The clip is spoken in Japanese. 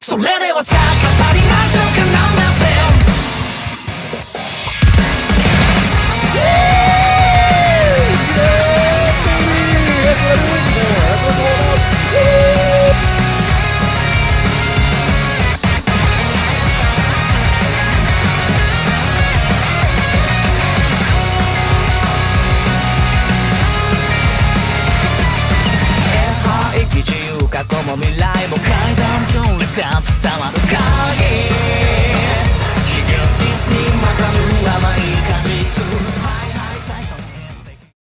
それでは逆過去も未来も階段上に伝わる